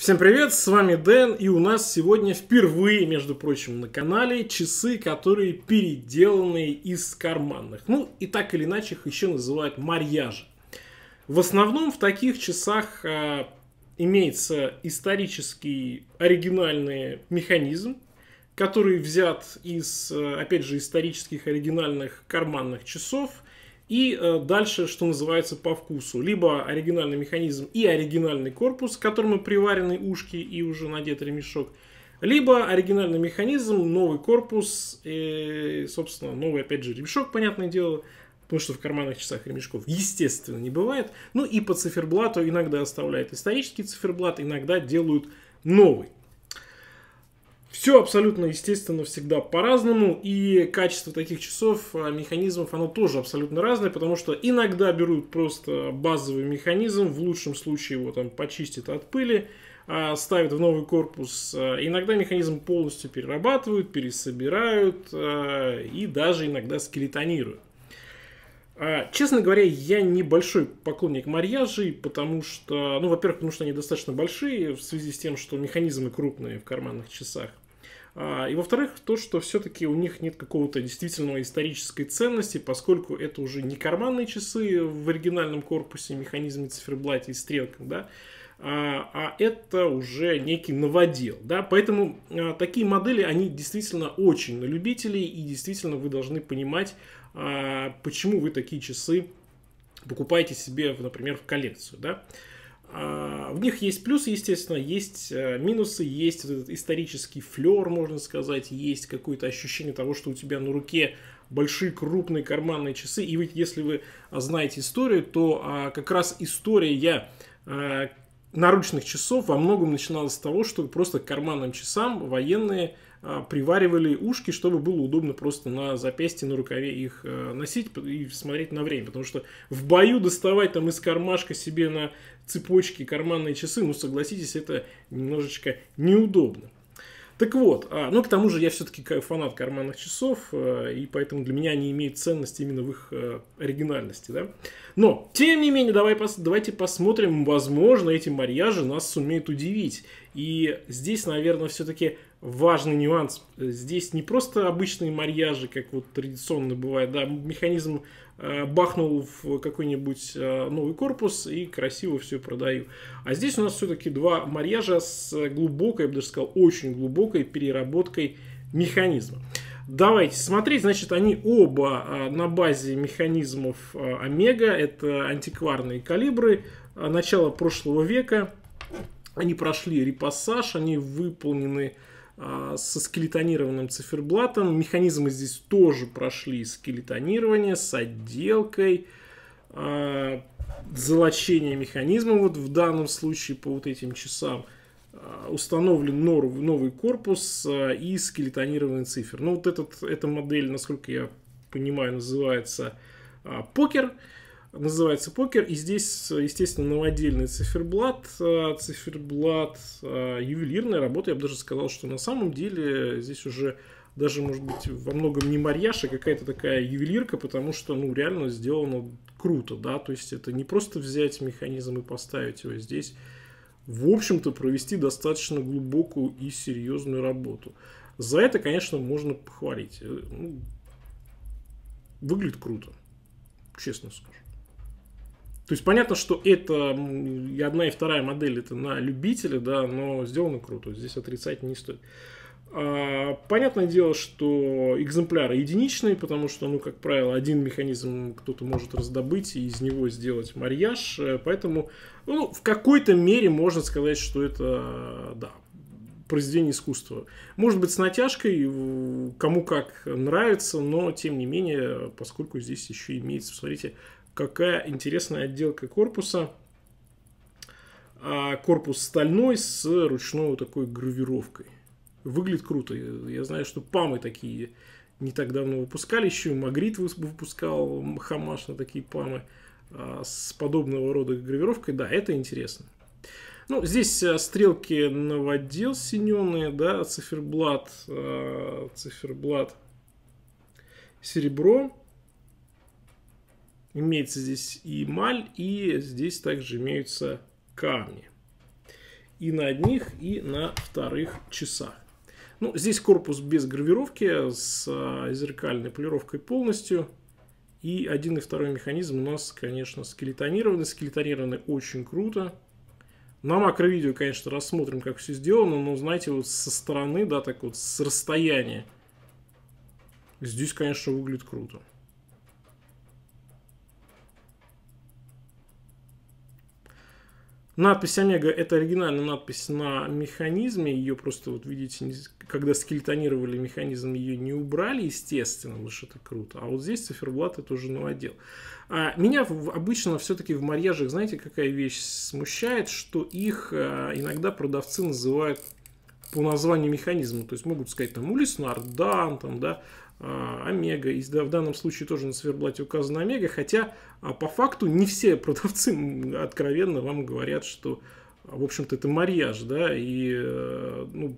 Всем привет, с вами Дэн, и у нас сегодня впервые, между прочим, на канале часы, которые переделаны из карманных. Ну, и так или иначе их еще называют марьяжи. В основном в таких часах а, имеется исторический оригинальный механизм, который взят из, а, опять же, исторических оригинальных карманных часов – и э, дальше, что называется, по вкусу. Либо оригинальный механизм и оригинальный корпус, к которому приварены ушки и уже надет ремешок. Либо оригинальный механизм, новый корпус, и, собственно, новый, опять же, ремешок, понятное дело, потому что в карманных часах ремешков, естественно, не бывает. Ну и по циферблату иногда оставляют исторический циферблат, иногда делают новый. Все абсолютно естественно всегда по-разному, и качество таких часов, а, механизмов, оно тоже абсолютно разное, потому что иногда берут просто базовый механизм, в лучшем случае его там почистят от пыли, а, ставят в новый корпус. А, иногда механизм полностью перерабатывают, пересобирают и даже иногда скелетонируют. Честно говоря, я небольшой поклонник марьяжей, потому что, ну, во-первых, потому что они достаточно большие в связи с тем, что механизмы крупные в карманных часах. А, и во-вторых, то, что все-таки у них нет какого-то действительно исторической ценности, поскольку это уже не карманные часы в оригинальном корпусе, механизме циферблате и стрелках, да, а, а это уже некий новодел. Да? Поэтому а, такие модели, они действительно очень на любителей, и действительно вы должны понимать, почему вы такие часы покупаете себе, например, в коллекцию. Да? А, в них есть плюсы, естественно, есть э, минусы, есть этот исторический флер, можно сказать, есть какое-то ощущение того, что у тебя на руке большие крупные карманные часы. И ведь если вы знаете историю, то а, как раз история я а, наручных часов во многом начиналась с того, что просто к карманным часам военные приваривали ушки, чтобы было удобно просто на запястье, на рукаве их а, носить и смотреть на время. Потому что в бою доставать там из кармашка себе на цепочке карманные часы, ну согласитесь, это немножечко неудобно. Так вот, а, ну к тому же я все-таки фанат карманных часов, и поэтому для меня они имеют ценность именно в их оригинальности. Да? Но, тем не менее, давай, давайте посмотрим, возможно, эти марьяжи нас сумеют удивить. И здесь, наверное, все-таки важный нюанс. Здесь не просто обычные марьяжи, как вот традиционно бывает, да, механизм э, бахнул в какой-нибудь э, новый корпус и красиво все продаю. А здесь у нас все-таки два марьяжа с глубокой, я бы даже сказал, очень глубокой переработкой механизма. Давайте смотреть, значит, они оба э, на базе механизмов э, Омега, это антикварные калибры начала прошлого века. Они прошли репассаж, они выполнены со скелетонированным циферблатом. Механизмы здесь тоже прошли скелетонирование с отделкой, а, золочение механизма вот в данном случае по вот этим часам а, установлен новый корпус и скелетонированный цифр. Ну вот этот, эта модель, насколько я понимаю, называется покер называется покер. И здесь, естественно, новодельный циферблат. Э, циферблат э, ювелирная работа. Я бы даже сказал, что на самом деле здесь уже даже, может быть, во многом не марьяж, а какая-то такая ювелирка, потому что, ну, реально сделано круто, да, то есть это не просто взять механизм и поставить его здесь, в общем-то, провести достаточно глубокую и серьезную работу. За это, конечно, можно похвалить. Э, ну, выглядит круто, честно скажу. То есть понятно, что это и одна и вторая модель это на любителя, да, но сделано круто. Здесь отрицать не стоит. А, понятное дело, что экземпляры единичные, потому что, ну, как правило, один механизм кто-то может раздобыть и из него сделать марьяж. Э, поэтому, ну, в какой-то мере можно сказать, что это, да, произведение искусства. Может быть, с натяжкой, кому как нравится, но, тем не менее, поскольку здесь еще имеется, смотрите, какая интересная отделка корпуса. А корпус стальной с ручной такой гравировкой. Выглядит круто. Я знаю, что памы такие не так давно выпускали. Еще Магрит выпускал Хамаш на такие памы а, с подобного рода гравировкой. Да, это интересно. Ну, здесь а, стрелки новодел синеные, да, циферблат, циферблат серебро. Имеется здесь и эмаль, и здесь также имеются камни. и на одних, и на вторых часах. Ну, здесь корпус без гравировки, с а, зеркальной полировкой полностью. И один и второй механизм у нас, конечно, скелетонированы. Скелетонированы очень круто. На макро-видео, конечно, рассмотрим, как все сделано, но, знаете, вот со стороны, да, так вот, с расстояния, здесь, конечно, выглядит круто. Надпись Омега это оригинальная надпись на механизме. Ее просто, вот видите, когда скелетонировали механизм, ее не убрали, естественно, потому что это круто. А вот здесь циферблат это уже новодел. А меня обычно все-таки в марьяжах, знаете, какая вещь смущает, что их а, иногда продавцы называют по названию механизма. То есть могут сказать там Улис Нардан, там, да, Омега. И в данном случае тоже на циферблате указано Омега, хотя а, по факту не все продавцы откровенно вам говорят, что, в общем-то, это марьяж, да, и э, ну,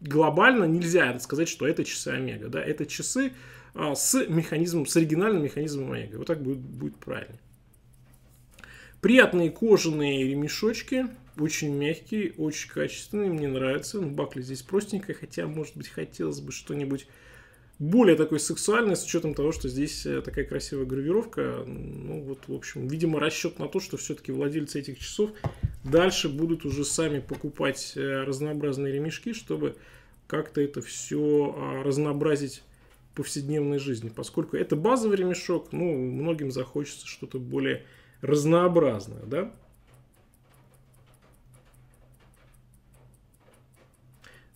глобально нельзя сказать, что это часы Омега, да, это часы а, с механизмом, с оригинальным механизмом Омега. Вот так будет, будет правильно. Приятные кожаные ремешочки, очень мягкие, очень качественные, мне нравятся. Ну, бакли здесь простенькая, хотя, может быть, хотелось бы что-нибудь более такой сексуальный, с учетом того, что здесь э, такая красивая гравировка. Ну, вот, в общем, видимо, расчет на то, что все-таки владельцы этих часов дальше будут уже сами покупать э, разнообразные ремешки, чтобы как-то это все а, разнообразить повседневной жизни. Поскольку это базовый ремешок, ну, многим захочется что-то более разнообразное, да?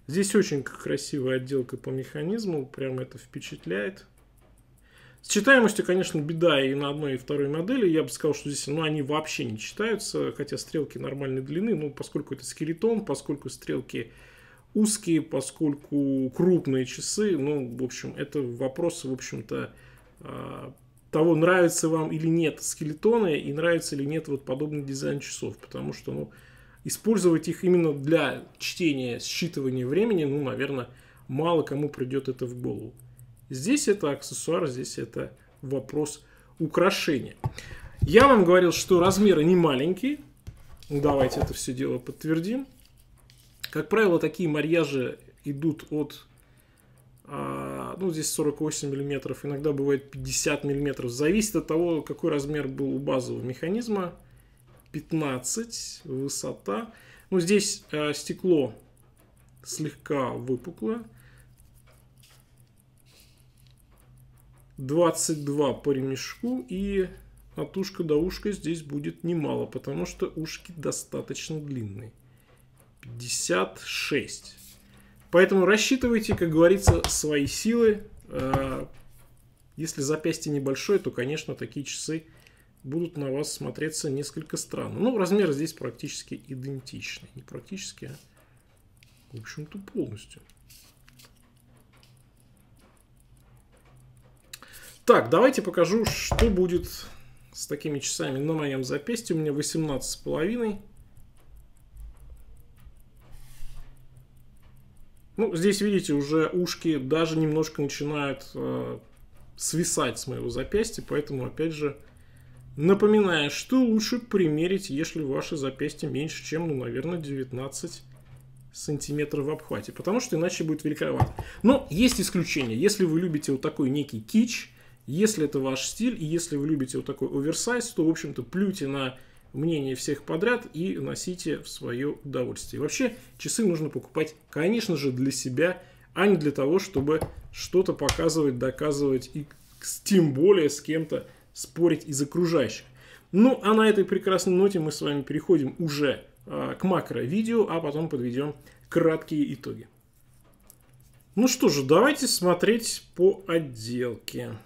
Здесь очень красивая отделка по механизму, прям это впечатляет. С читаемостью, конечно, беда и на одной, и второй модели. Я бы сказал, что здесь ну, они вообще не читаются, хотя стрелки нормальной длины, ну, поскольку это скелетон, поскольку стрелки узкие, поскольку крупные часы, ну, в общем, это вопрос, в общем-то, а, того, нравится вам или нет скелетоны, и нравится или нет вот подобный дизайн часов, потому что, ну, использовать их именно для чтения, считывания времени, ну, наверное, мало кому придет это в голову. Здесь это аксессуар, здесь это вопрос украшения. Я вам говорил, что размеры не маленькие. Давайте это все дело подтвердим. Как правило, такие марьяжи идут от, а, ну, здесь 48 миллиметров, иногда бывает 50 миллиметров. Зависит от того, какой размер был у базового механизма. 15 высота. Ну, здесь э, стекло слегка выпуклое. 22 по ремешку и от ушка до ушка здесь будет немало, потому что ушки достаточно длинные. 56. Поэтому рассчитывайте, как говорится, свои силы. Э, если запястье небольшое, то, конечно, такие часы будут на вас смотреться несколько странно. Ну, размер здесь практически идентичный. Не практически, а в общем-то полностью. Так, давайте покажу, что будет с такими часами на моем запястье. У меня 18,5. Ну, здесь, видите, уже ушки даже немножко начинают э, свисать с моего запястья, поэтому, опять же, Напоминаю, что лучше примерить, если ваше запястье меньше, чем, ну, наверное, 19 сантиметров в обхвате, потому что иначе будет великовато. Но есть исключение. Если вы любите вот такой некий кич, если это ваш стиль, и если вы любите вот такой оверсайз, то, в общем-то, плюйте на мнение всех подряд и носите в свое удовольствие. Вообще, часы нужно покупать, конечно же, для себя, а не для того, чтобы что-то показывать, доказывать и тем более с кем-то спорить из окружающих. Ну, а на этой прекрасной ноте мы с вами переходим уже э, к макро-видео, а потом подведем краткие итоги. Ну что же, давайте смотреть по отделке.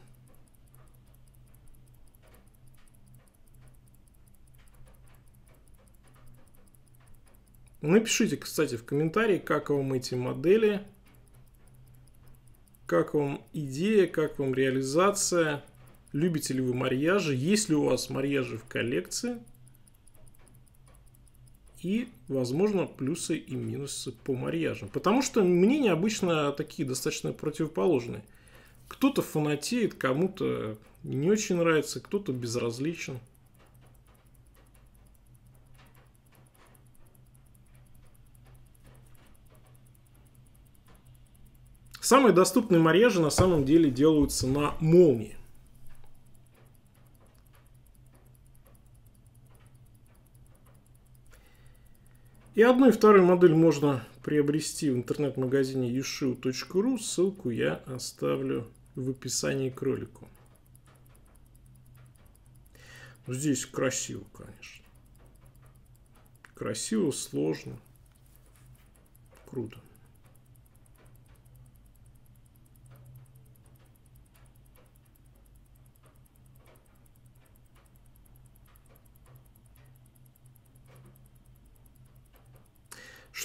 Напишите, кстати, в комментарии, как вам эти модели, как вам идея, как вам реализация. Любите ли вы марьяжи? Есть ли у вас марьяжи в коллекции? И, возможно, плюсы и минусы по марьяжам. Потому что мнения обычно такие достаточно противоположные. Кто-то фанатеет, кому-то не очень нравится, кто-то безразличен. Самые доступные марьяжи на самом деле делаются на молнии. И одну и вторую модель можно приобрести в интернет-магазине yeshiu.ru. Ссылку я оставлю в описании к ролику. Здесь красиво, конечно. Красиво, сложно. Круто.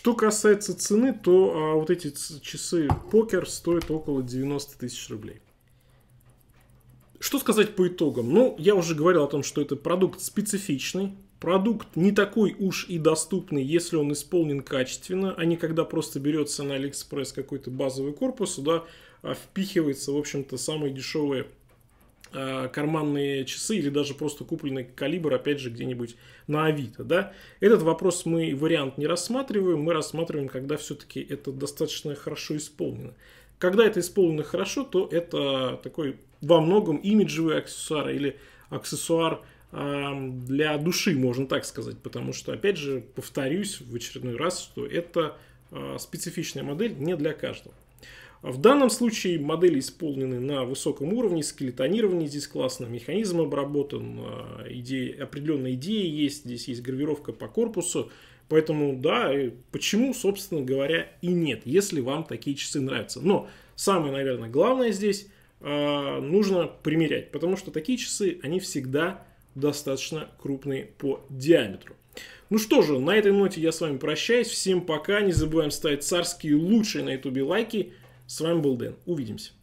Что касается цены, то а, вот эти часы покер стоят около 90 тысяч рублей. Что сказать по итогам? Ну, я уже говорил о том, что это продукт специфичный, продукт не такой уж и доступный, если он исполнен качественно, а не когда просто берется на Алиэкспресс какой-то базовый корпус, сюда а, впихивается, в общем-то, самые дешевые карманные часы или даже просто купленный калибр, опять же, где-нибудь на Авито, да. Этот вопрос мы, вариант не рассматриваем, мы рассматриваем, когда все-таки это достаточно хорошо исполнено. Когда это исполнено хорошо, то это такой во многом имиджевый аксессуар или аксессуар э, для души, можно так сказать, потому что, опять же, повторюсь в очередной раз, что это э, специфичная модель не для каждого. В данном случае модели исполнены на высоком уровне, скелетонирование здесь классно, механизм обработан, а, идея, определенная идея есть, здесь есть гравировка по корпусу, поэтому да, почему, собственно говоря, и нет, если вам такие часы нравятся. Но самое, наверное, главное здесь э, нужно примерять, потому что такие часы, они всегда достаточно крупные по диаметру. Ну что же, на этой ноте я с вами прощаюсь. Всем пока. Не забываем ставить царские лучшие на ютубе лайки. С вами был Дэн. Увидимся.